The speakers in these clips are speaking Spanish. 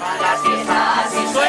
las fiestas y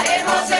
mañanas quedaremos